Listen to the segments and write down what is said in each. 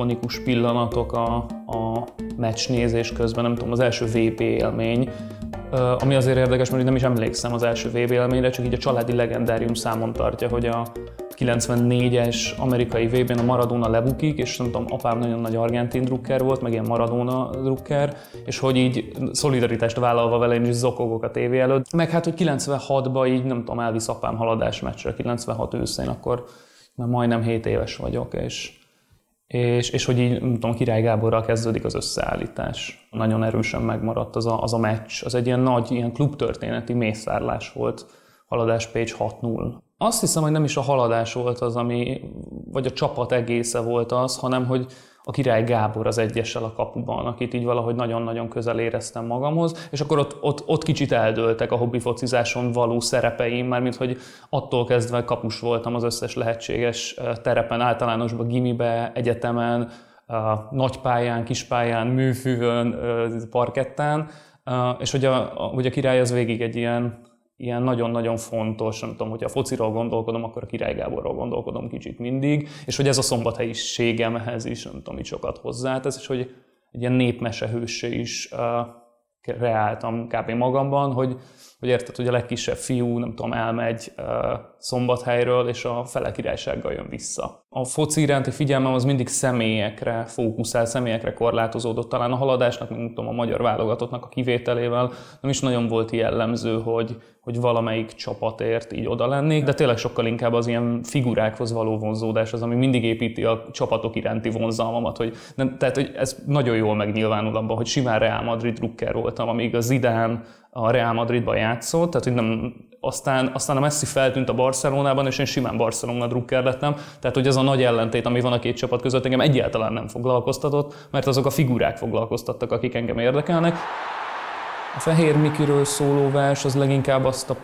ikonikus pillanatok a, a meccs nézés közben, nem tudom, az első VB élmény, ami azért érdekes, mert nem is emlékszem az első VB élményre, csak így a családi legendárium számon tartja, hogy a 94-es amerikai VB-n a Maradona lebukik, és nem tudom, apám nagyon nagy argentin drukker volt, meg ilyen Maradona drukker, és hogy így szolidaritást vállalva vele én is zokogok a tévé előtt. Meg hát, hogy 96-ban így nem tudom, elvisz apám haladás meccsre, 96 őszén, akkor már majdnem 7 éves vagyok, és és, és hogy így, nem tudom, Király Gáborral kezdődik az összeállítás. Nagyon erősen megmaradt az a, az a meccs. Az egy ilyen nagy, ilyen klubtörténeti mészárlás volt, haladás Pécs 6-0. Azt hiszem, hogy nem is a haladás volt az, ami, vagy a csapat egésze volt az, hanem hogy a király Gábor az egyessel a kapuban, akit így valahogy nagyon-nagyon közel éreztem magamhoz, és akkor ott, ott, ott kicsit eldőltek a hobbi focizáson való szerepeim, már mint hogy attól kezdve kapus voltam az összes lehetséges terepen, általánosban, gimibe, egyetemen, nagypályán, kispályán, műfűvön, parkettán, és hogy a, hogy a király az végig egy ilyen ilyen nagyon-nagyon fontos, nem tudom, hogyha fociról gondolkodom, akkor a Király Gáborról gondolkodom kicsit mindig, és hogy ez a szombathelyiségemhez is, nem tudom, mit sokat hozzátesz, és hogy egy ilyen népmesehőssé is uh, reáltam kb. magamban, hogy, hogy érted, hogy a legkisebb fiú, nem tudom, elmegy uh, Szombathelyről, és a fele királysággal jön vissza. A foci iránti figyelmem az mindig személyekre fókuszál, személyekre korlátozódott. Talán a haladásnak, nem tudom, a magyar válogatottnak a kivételével nem is nagyon volt jellemző, hogy, hogy valamelyik csapatért így oda lennék, de tényleg sokkal inkább az ilyen figurákhoz való vonzódás az, ami mindig építi a csapatok iránti vonzalmamat, hogy nem, tehát hogy ez nagyon jól megnyilvánul abban, hogy simán Real Madrid drukker voltam, amíg a Zidane a Real Madridban játszott, tehát hogy nem, aztán, aztán a Messi feltűnt a Barcelonában, és én simán Barcelona drukker lettem, tehát hogy ez a nagy ellentét, ami van a két csapat között, engem egyáltalán nem foglalkoztatott, mert azok a figurák foglalkoztattak, akik engem érdekelnek. A Fehér Mikiről szóló vers az leginkább azt a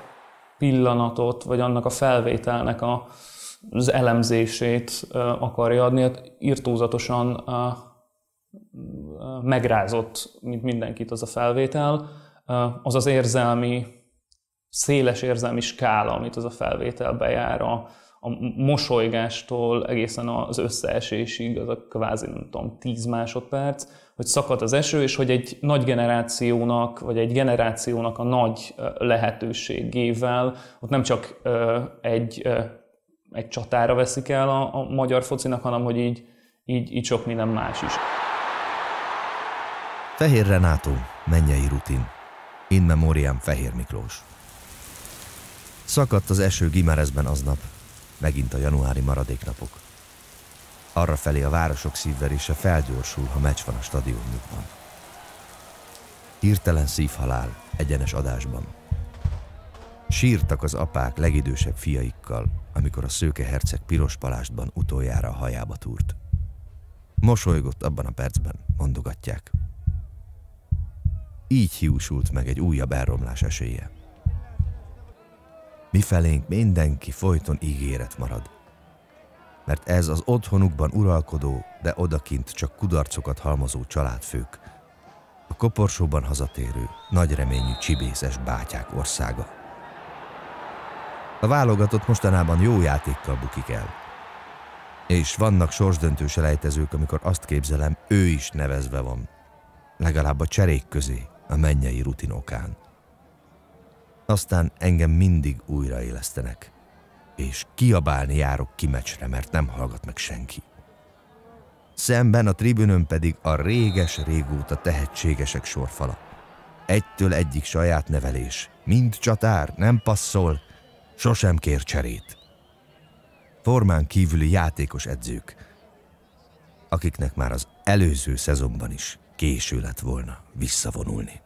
pillanatot, vagy annak a felvételnek a, az elemzését akarja adni. Hát írtózatosan megrázott, mint mindenkit az a felvétel. Az az érzelmi, széles érzelmi skála, amit az a felvétel bejár, a, a mosolygástól egészen az összeesésig, az a kvázi, nem tudom, 10 másodperc, hogy szakad az eső, és hogy egy nagy generációnak, vagy egy generációnak a nagy lehetőségével, ott nem csak egy, egy csatára veszik el a, a magyar focinak, hanem hogy így, így, így sok minden más is. Fehér Renátó, mennyei rutin. In memoriam Fehér Miklós. Szakadt az eső Gimerezben aznap, megint a januári maradéknapok. Arra felé a városok szívverése felgyorsul, ha meccs van a stadionjukban. Hirtelen szívhalál, egyenes adásban. Sírtak az apák legidősebb fiaikkal, amikor a szőke herceg piros palástban utoljára a hajába túrt. Mosolygott abban a percben, mondogatják. Így hiúsult meg egy újabb elromlás esélye. Mifelénk mindenki folyton ígéret marad. Mert ez az otthonukban uralkodó, de odakint csak kudarcokat halmozó családfők, a koporsóban hazatérő, nagy reményű csibészes bátyák országa. A válogatott mostanában jó játékkal bukik el. És vannak sorsdöntő selejtezők, amikor azt képzelem, ő is nevezve van. Legalább a cserék közé, a mennyei rutinokán. Aztán engem mindig újraélesztenek, és kiabálni járok ki meccsre, mert nem hallgat meg senki. Szemben a tribünön pedig a réges-régóta tehetségesek sorfala. Egytől egyik saját nevelés. Mind csatár, nem passzol, sosem kér cserét. Formán kívüli játékos edzők, akiknek már az előző szezonban is késő lett volna visszavonulni.